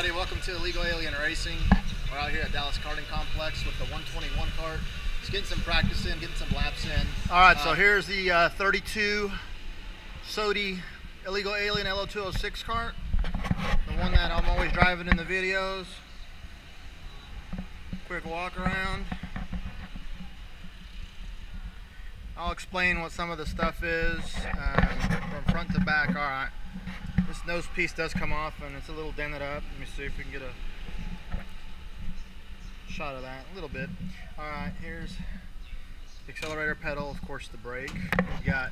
everybody. Welcome to Illegal Alien Racing. We're out here at Dallas Karting Complex with the 121 cart. Just getting some practice in, getting some laps in. All right, so Uh, here's the uh, 32 Sodi Illegal Alien LO206 cart. The one that I'm always driving in the videos. Quick walk around. I'll explain what some of the stuff is um, from front to back. All right, nose piece does come off and it's a little dented up. Let me see if we can get a shot of that a little bit. All right, here's the accelerator pedal, of course the brake. We've got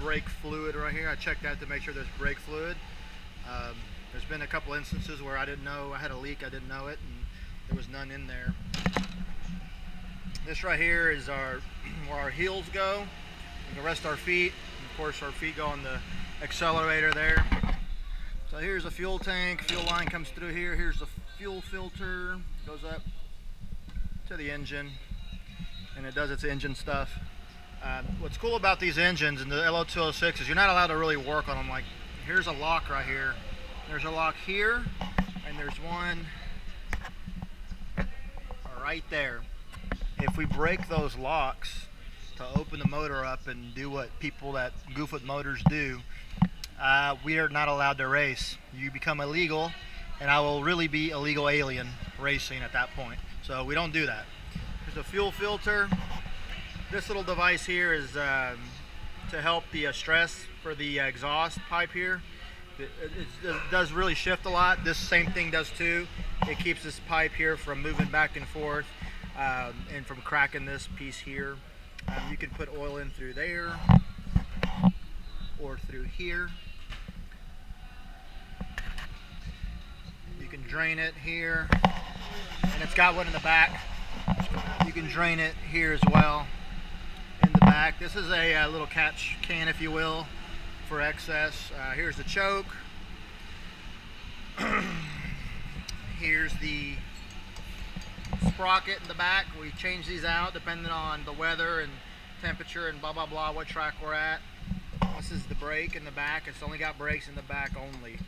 brake fluid right here. I checked that to make sure there's brake fluid. Um, there's been a couple instances where I didn't know I had a leak, I didn't know it, and there was none in there. This right here is our where our heels go. We can rest our feet. Of course, our feet go on the accelerator there. So here's a fuel tank. Fuel line comes through here. Here's the fuel filter. Goes up to the engine, and it does its engine stuff. Um, what's cool about these engines and the LO206 is you're not allowed to really work on them. Like, here's a lock right here. There's a lock here, and there's one right there. If we break those locks to open the motor up and do what people that goof with motors do, uh, we are not allowed to race. You become illegal, and I will really be illegal alien racing at that point. So we don't do that. There's a fuel filter. This little device here is um, to help the uh, stress for the exhaust pipe here. It, it, it does really shift a lot. This same thing does too. It keeps this pipe here from moving back and forth um, and from cracking this piece here. Um, you can put oil in through there or through here. You can drain it here and it's got one in the back. You can drain it here as well in the back. This is a, uh little catch can if you will for excess. Uh, here's the choke. here's the sprocket in the back. We change these out depending on the weather and temperature and blah blah blah what track we're at. This is the brake in the back. It's only got brakes in the back only.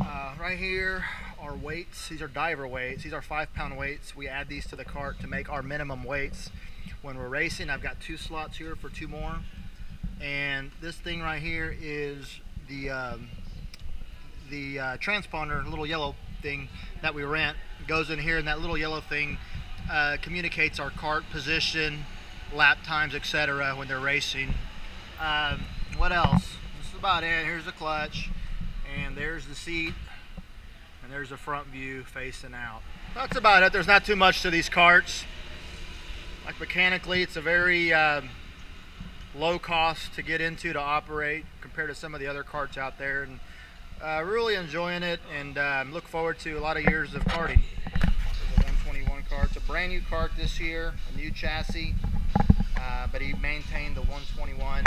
Uh, right here are weights. These are diver weights. These are five pound weights. We add these to the cart to make our minimum weights when we're racing. I've got two slots here for two more. And this thing right here is the um, the uh, transponder, little yellow thing that we rent goes in here and that little yellow thing uh, communicates our cart position, lap times, etc. when they're racing. Um, what else? This is about it. Here's the clutch, and there's the seat, and there's the front view facing out. That's about it. There's not too much to these carts. Like mechanically, it's a very um, low cost to get into to operate compared to some of the other carts out there, and uh, really enjoying it, and um, look forward to a lot of years of karting. There's a 121 cart. It's a brand new cart this year, a new chassis, uh, but he maintained the 121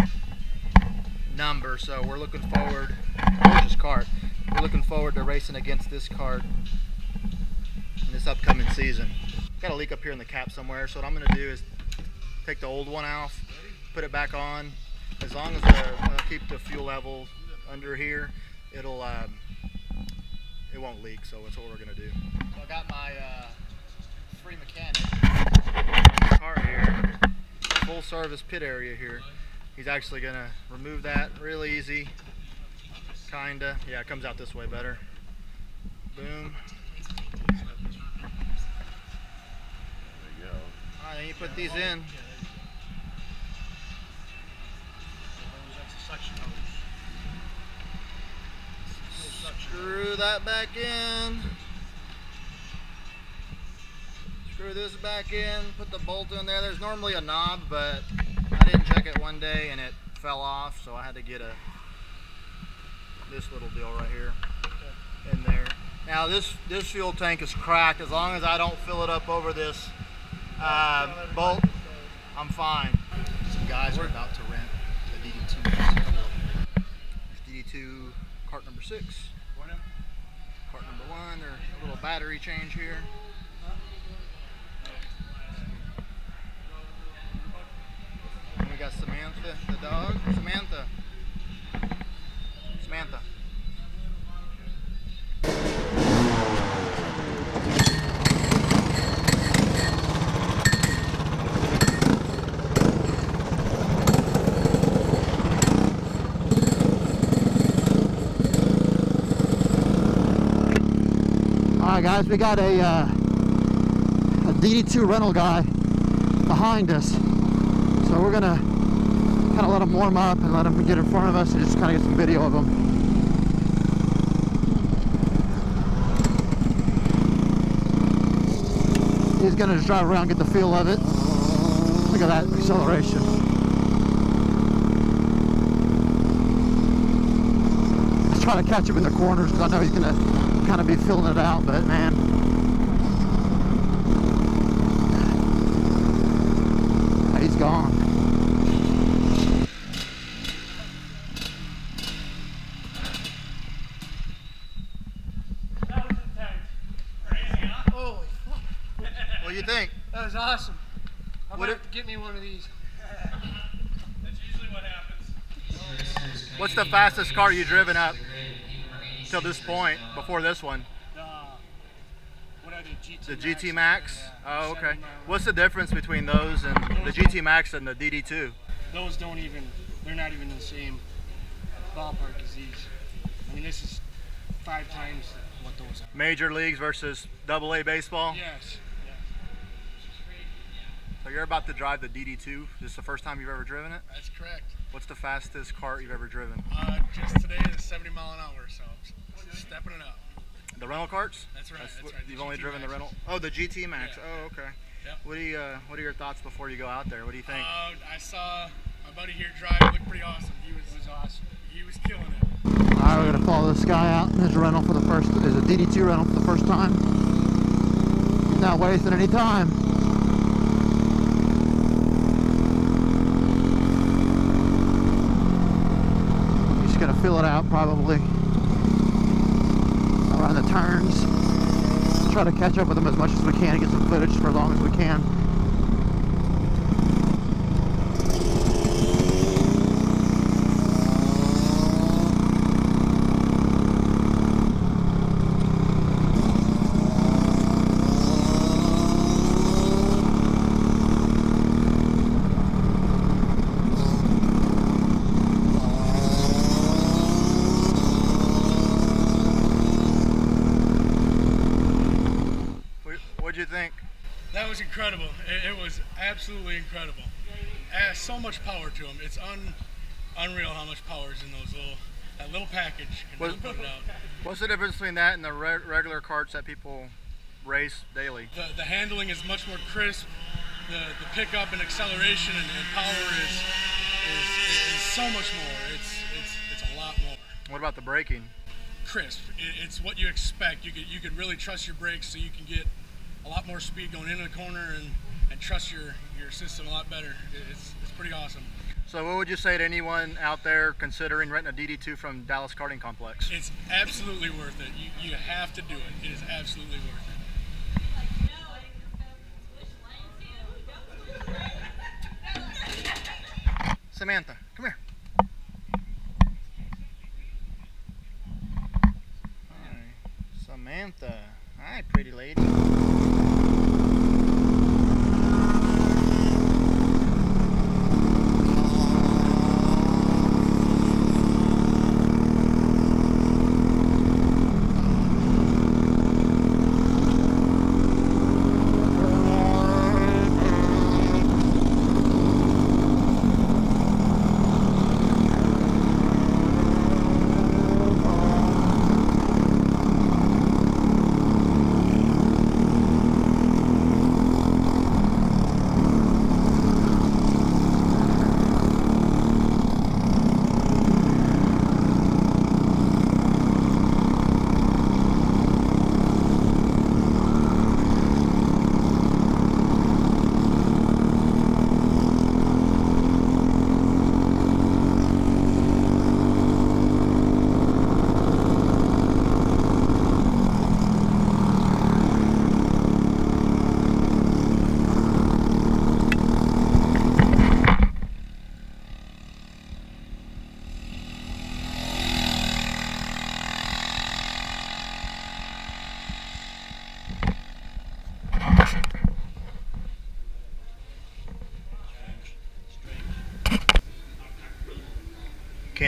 number, so we're looking forward. Gorgeous cart. We're looking forward to racing against this cart in this upcoming season. Got a leak up here in the cap somewhere, so what I'm going to do is take the old one off, put it back on. As long as I keep the fuel level under here, it'll um, it won't leak. So that's what we're going to do. So I got my uh, free mechanic car here, full service pit area here. He's actually going to remove that real easy. Kinda. Yeah, it comes out this way better. Boom. There you go. Alright, then you put these in. Screw that back in. Screw this back in, put the bolt in there. There's normally a knob, but I didn't check it one day and it fell off, so I had to get a this little deal right here in there. Now this this fuel tank is cracked. As long as I don't fill it up over this uh, bolt, I'm fine. Some guys are about to rent the DD2. There's DD2 cart number six. Cart number one. There's a little battery change here. got Samantha, the dog. Samantha. Samantha. Alright guys, we got a, uh, a DD2 rental guy behind us. So we're gonna kind of let him warm up and let him get in front of us and just kind of get some video of him. He's gonna just drive around, get the feel of it. Look at that acceleration. Let's try to catch him in the corners because I know he's gonna kind of be filling it out, but man. He's gone. That was intense. Crazy, huh? Holy fuck. What do you think? That was awesome. I What if- get me one of these. That's usually what happens. What's the fastest car you've driven up till this point, before this one? The, what are they? GT The Max? GT Max? Yeah, Oh, okay. What's the difference between those and the GT Max and the DD2? Those don't even, they're not even in the same ballpark as these. I mean, this is five times what those are. Major leagues versus double A baseball? Yes. Yes. So you're about to drive the DD2. This is the first time you've ever driven it? That's correct. What's the fastest cart you've ever driven? Uh, just today is 70 mile an hour, so s- stepping it up. The rental carts? That's right, that's what- right, You've only GT driven the rental. Oh, the GT Max. Yeah. Oh, okay. Yep. What do you uh, What are your thoughts before you go out there? What do you think? Uh, I saw my buddy here drive. It looked pretty awesome. He was, was awesome. He was killing it. All right, we're gonna follow this guy out in his rental for the first, is a DD2 rental for the first time. He's not wasting any time. He's gonna fill it out probably around the turns. Try to catch up with them as much as we can and get some footage for as long as we can. What- What'd you think? That was incredible. It, it was absolutely incredible. Has so much power to him. It's un, unreal how much power is in those little that little package. And What- put it out. What's the difference between that and the re- regular carts that people race daily? The, the handling is much more crisp. The, the pickup and acceleration and, and power is, is, is is so much more. It's it's it's a lot more. What about the braking? crisp. It, it's what you expect. You could you could really trust your brakes, so you can get a lot more speed going into the corner and, and trust your, your system a lot better. It's it's pretty awesome. So what would you say to anyone out there considering renting a DD2 from Dallas Karting Complex? It's absolutely worth it. You you have to do it. It is absolutely worth it. Samantha, come here. Hi, Samantha. Hi, pretty lady.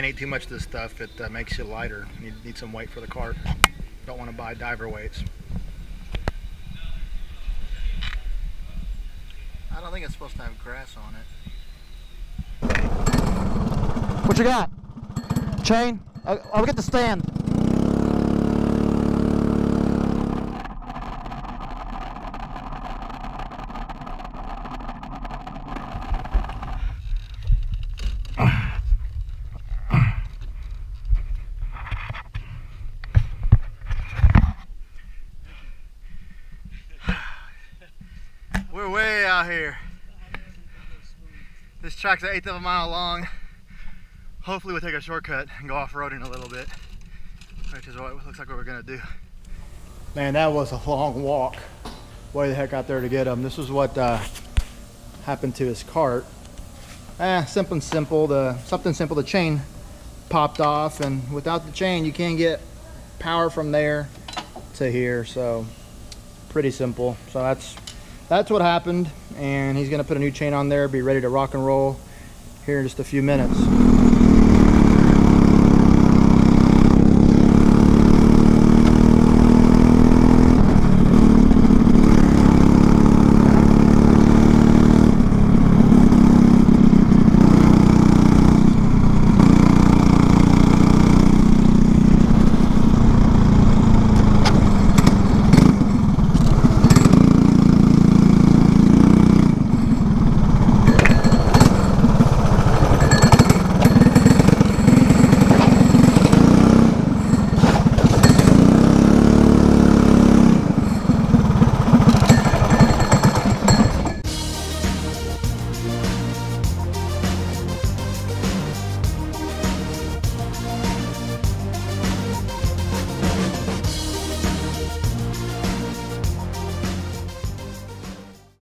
can't eat too much of this stuff. It uh, makes you lighter. You need some weight for the cart. Don't want to buy diver weights. I don't think it's supposed to have grass on it. What you got? Chain? I'll, I'll get the stand. We're way out here. This track's an eighth of a mile long. Hopefully we'll take a shortcut and go off-roading a little bit, which is what looks like what we're gonna do. Man, that was a long walk. Way the heck out there to get him. This is what uh, happened to his cart. Eh, simple and simple. The something simple. The chain popped off, and without the chain, you can't get power from there to here. So pretty simple. So that's that's what happened, and he's gonna put a new chain on there, be ready to rock and roll here in just a few minutes.